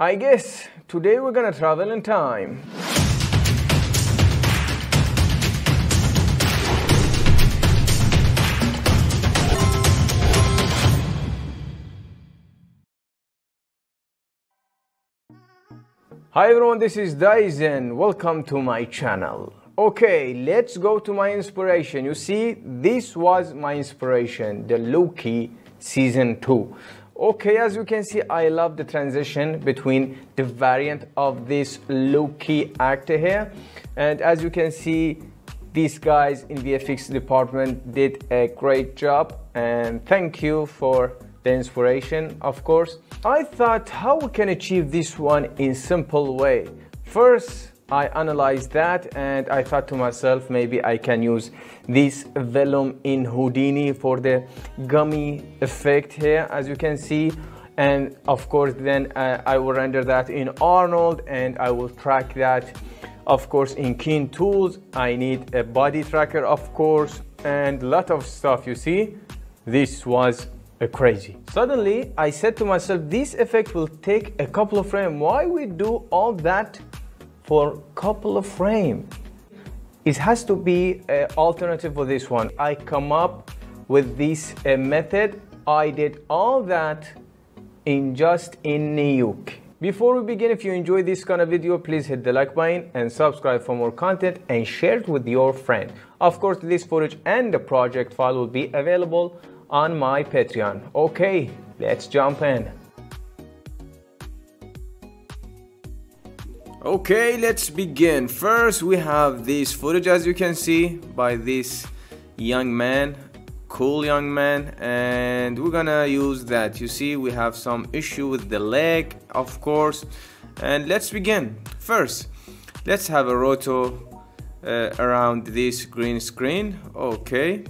I guess today we're gonna travel in time. Hi everyone, this is Dyson. Welcome to my channel. Okay, let's go to my inspiration. You see, this was my inspiration, the Loki season 2. Okay, as you can see, I love the transition between the variant of this Loki actor here. And as you can see, these guys in VFX department did a great job. And thank you for the inspiration, of course. I thought how we can achieve this one in simple way. First, I analyzed that and I thought to myself maybe I can use this vellum in Houdini for the gummy effect here as you can see. And of course then uh, I will render that in Arnold and I will track that of course in KeenTools. I need a body tracker of course and lot of stuff you see? This was a crazy. Suddenly I said to myself this effect will take a couple of frames. Why we do all that for couple of frame. It has to be an alternative for this one. I come up with this uh, method. I did all that in just in Nuke. Before we begin, if you enjoy this kind of video, please hit the like button and subscribe for more content and share it with your friend. Of course, this footage and the project file will be available on my Patreon. Okay, let's jump in. Okay, let's begin. First, we have this footage as you can see by this young man, cool young man, and we're gonna use that. You see, we have some issue with the leg, of course, and let's begin. First, let's have a roto uh, around this green screen. Okay,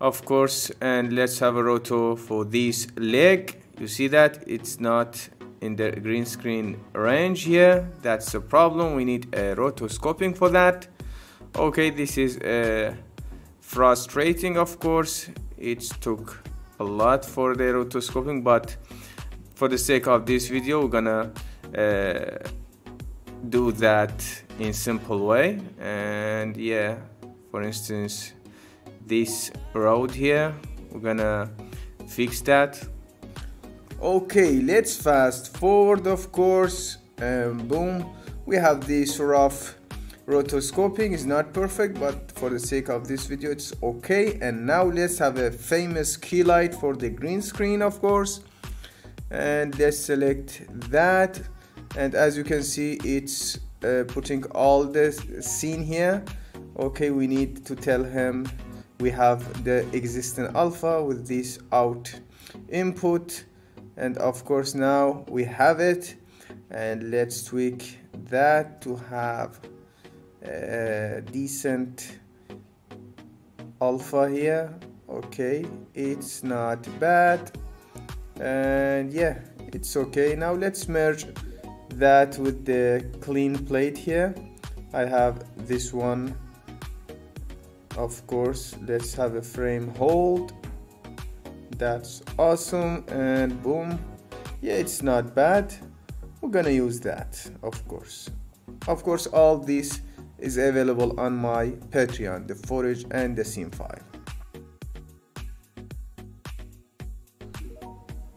of course, and let's have a roto for this leg. You see that it's not in the green screen range here. That's a problem. We need a rotoscoping for that. Okay this is uh, frustrating of course. It took a lot for the rotoscoping but for the sake of this video we're gonna uh, do that in simple way. And yeah for instance this road here we're gonna fix that okay let's fast forward of course and boom we have this rough rotoscoping. Is not perfect but for the sake of this video it's okay. And now let's have a famous Keylight for the green screen of course. And let's select that. And as you can see it's uh, putting all the scene here. Okay we need to tell him we have the existing alpha with this out input and of course now we have it. And let's tweak that to have a decent alpha here. Okay it's not bad. And yeah it's okay. Now let's merge that with the clean plate here. I have this one. Of course let's have a frame hold that's awesome and boom. Yeah it's not bad. We're gonna use that of course. Of course all this is available on my patreon the footage and the scene file.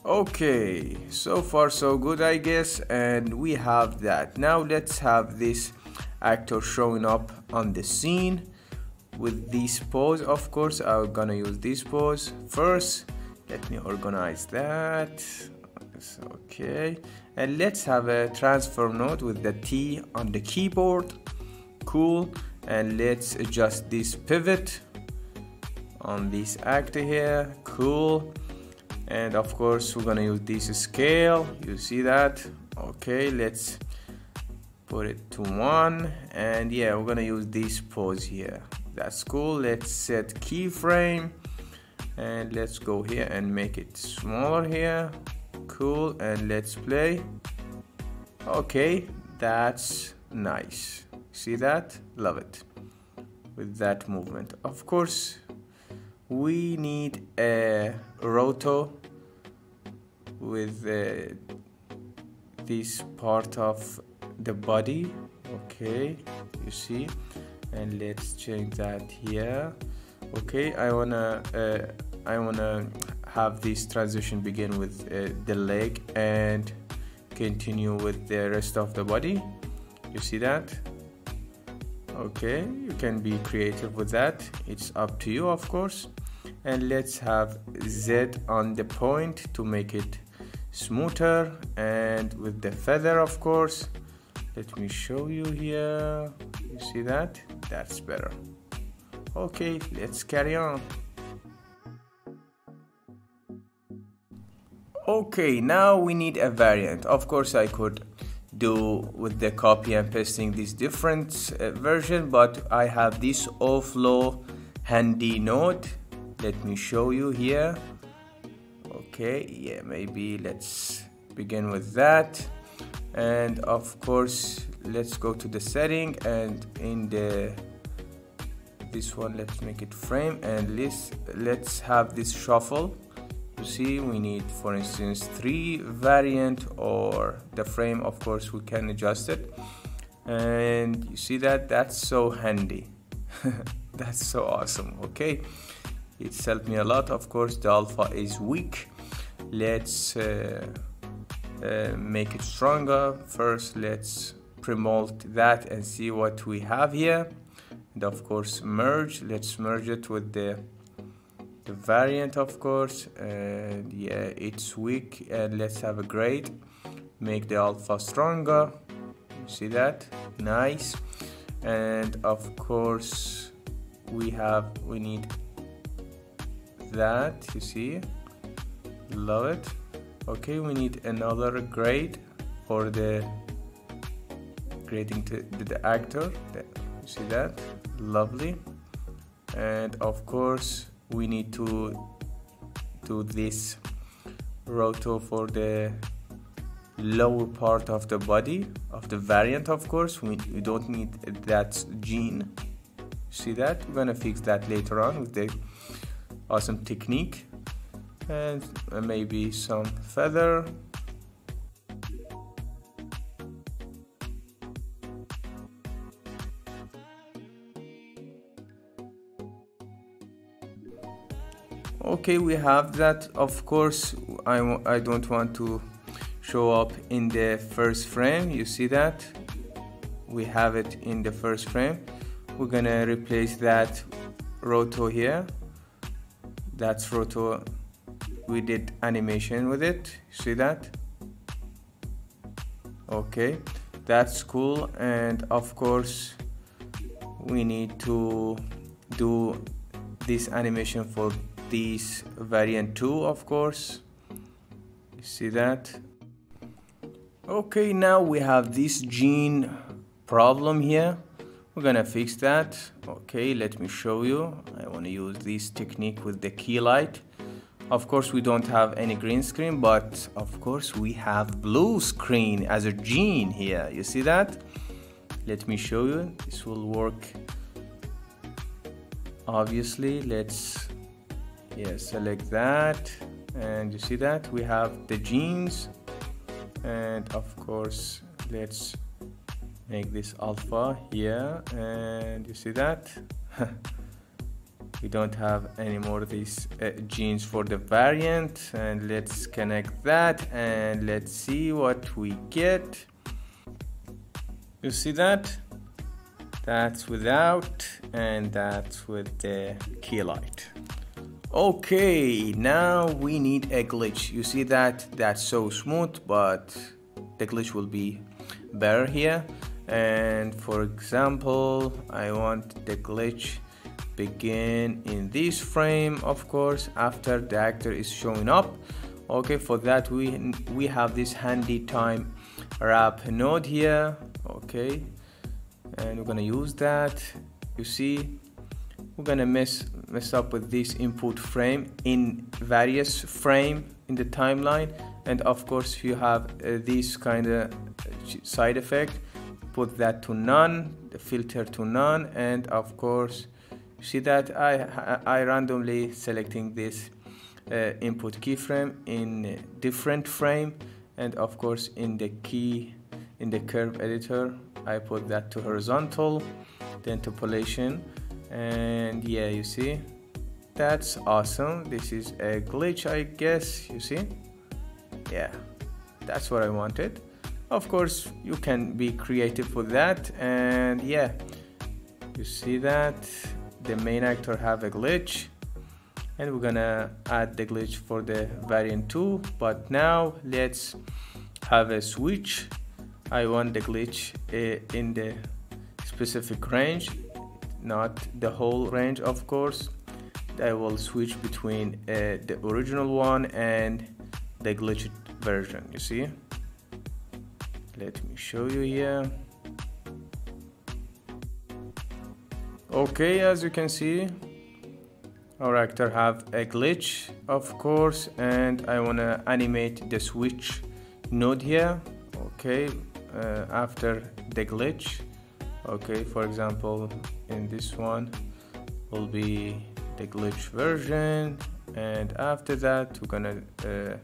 Okay so far so good i guess and we have that. Now let's have this actor showing up on the scene with this pose. Of course i'm gonna use this pose. First let me organize that. Okay. And let's have a transform node with the T on the keyboard. Cool. And let's adjust this pivot on this actor here. Cool. And of course we're gonna use this scale. You see that? Okay let's put it to one. And yeah we're gonna use this pose here. That's cool. Let's set keyframe and let's go here and make it smaller here. Cool and let's play. Okay that's nice. See that? Love it. With that movement. Of course we need a roto with uh, this part of the body. Okay you see? And let's change that here okay I wanna uh, I wanna have this transition begin with uh, the leg and continue with the rest of the body. You see that? Okay you can be creative with that. It's up to you of course. And let's have Z on the point to make it smoother and with the feather of course. Let me show you here. You see that? That's better okay let's carry on. Okay now we need a variant. Of course I could do with the copy and pasting this different uh, version but I have this OFlow handy node. Let me show you here. Okay yeah maybe let's begin with that. And of course let's go to the setting and in the this one let's make it frame and let's let's have this shuffle. You see we need for instance three variant or the frame of course we can adjust it. And you see that? That's so handy. That's so awesome okay? It's helped me a lot. Of course the alpha is weak. Let's uh, uh, make it stronger. First let's promote that and see what we have here and of course merge. Let's merge it with the the variant of course. And yeah it's weak. And let's have a grade. Make the alpha stronger. See that? Nice. And of course we have we need that. You see? Love it. Okay we need another grade for the grading to the actor see that? Lovely. And of course we need to do this roto for the lower part of the body of the variant of course. We, we don't need that jean. See that? We're gonna fix that later on with the awesome technique. And maybe some feather okay we have that. Of course I, I don't want to show up in the first frame. You see that? We have it in the first frame. We're gonna replace that roto here. That's roto. We did animation with it. See that? Okay that's cool. And of course we need to do this animation for this variant 2 of course. You see that? Okay now we have this jean problem here. We're gonna fix that. Okay let me show you. I want to use this technique with the Keylight. Of course we don't have any green screen but of course we have blue screen as a jean here. You see that? Let me show you. This will work obviously. Let's yeah select that. And you see that? We have the jeans. And of course let's make this alpha here. And you see that? We don't have any more of these uh, jeans for the variant. And let's connect that and let's see what we get. You see that? That's without and that's with the Keylight okay now we need a glitch. You see that? That's so smooth but the glitch will be better here. And for example I want the glitch begin in this frame of course after the actor is showing up. Okay for that we we have this handy time wrap node here. Okay and we're gonna use that. You see we're gonna mess mess up with this input frame in various frame in the timeline. And of course you have uh, this kind of side effect. Put that to none the filter to none and of course see that I, I randomly selecting this uh, input keyframe in different frame. And of course in the key in the curve editor I put that to horizontal the interpolation and yeah you see that's awesome. This is a glitch I guess you see? Yeah that's what I wanted. Of course you can be creative with that. And yeah you see that? The main actor have a glitch. And we're gonna add the glitch for the variant 2 but now let's have a switch. I want the glitch uh, in the specific range not the whole range of course. I will switch between uh, the original one and the glitched version you see? Let me show you here. Okay as you can see our actor have a glitch of course and I want to animate the switch node here. Okay uh, after the glitch okay for example in this one will be the glitch version and after that we're gonna uh,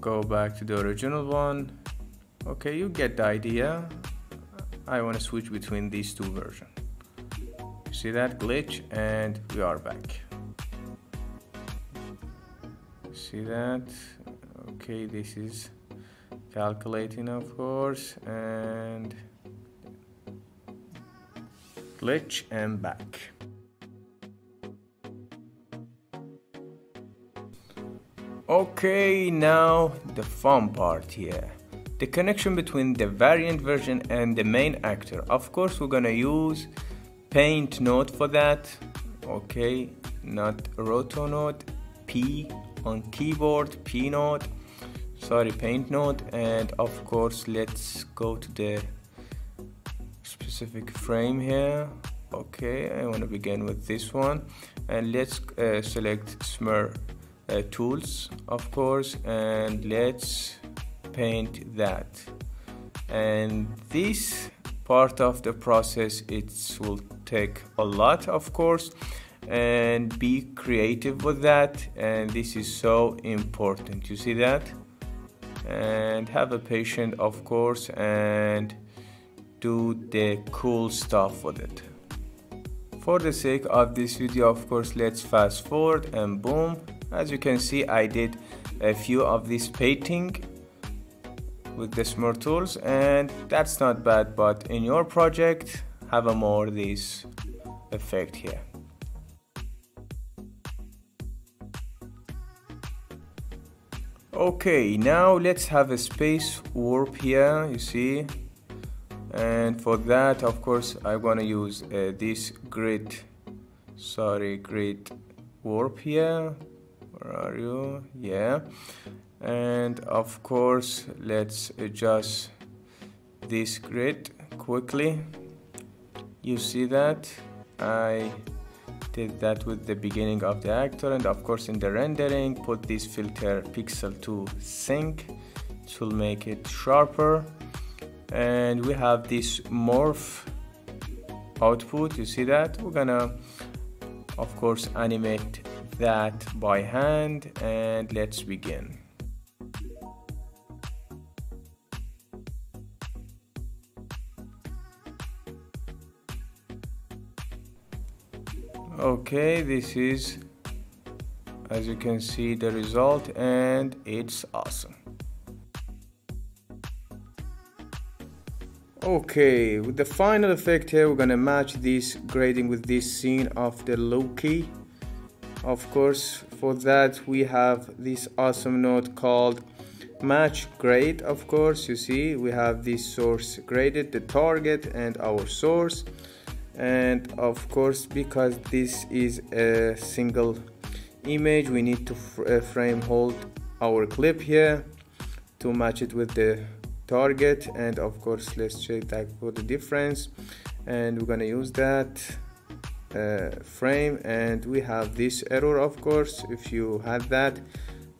go back to the original one. Okay you get the idea. I want to switch between these two versions. See that glitch and we are back. See that? Okay this is calculating of course and glitch and back. Okay now the fun part here. The connection between the variant version and the main actor. Of course we're gonna use paint node for that. Okay not roto node p on keyboard p node sorry paint node and of course let's go to the specific frame here. Okay I want to begin with this one. And let's uh, select smear uh, tools of course and let's paint that. And this part of the process it will take a lot of course and be creative with that. And this is so important. You see that? And have a patient of course and do the cool stuff with it for the sake of this video of course let's fast forward and boom. As you can see I did a few of this painting with the smear tools and that's not bad but in your project have a more this effect here. Okay now let's have a space warp here you see and for that of course I'm gonna use uh, this grid sorry grid warp here. Where are you? Yeah. And of course let's adjust this grid quickly. You see that? I did that with the beginning of the actor and of course in the rendering put this filter pixel to sinc. It will make it sharper and we have this morph output you see that? We're gonna of course animate that by hand and let's begin. Okay this is as you can see the result and it's awesome okay with the final effect here we're gonna match this grading with this scene of the Loki. Of course for that we have this awesome node called match grade of course. You see we have this source graded the target and our source. And of course because this is a single image we need to uh, frame hold our clip here to match it with the target and of course let's check that for the difference. And we're gonna use that uh, frame. And we have this error of course. If you have that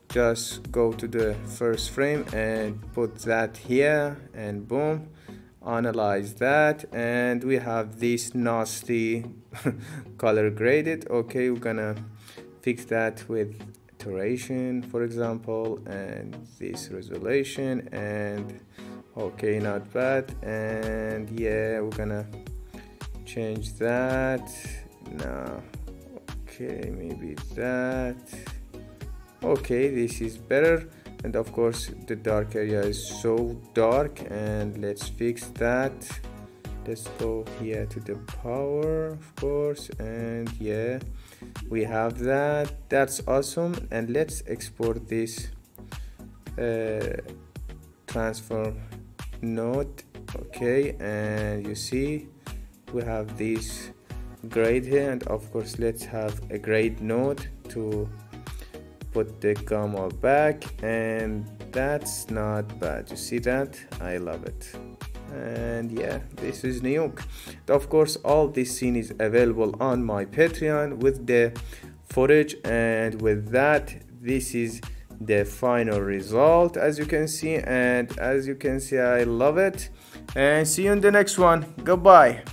just go to the first frame and put that here and boom analyze that. And we have this nasty color graded. Okay we're gonna fix that with iteration for example and this resolution and okay not bad and yeah we're gonna change that. Now okay maybe that. Okay this is better and of course the dark area is so dark and let's fix that. Let's go here to the power of course and yeah we have that. That's awesome. And let's export this uh, transform node. Okay. And you see we have this grade here. And of course let's have a grade node to put the gamma back. And that's not bad. You see that? I love it and yeah this is Nuke of course all this scene is available on my patreon with the footage. And with that this is the final result as you can see. And as you can see I love it. And see you in the next one. Goodbye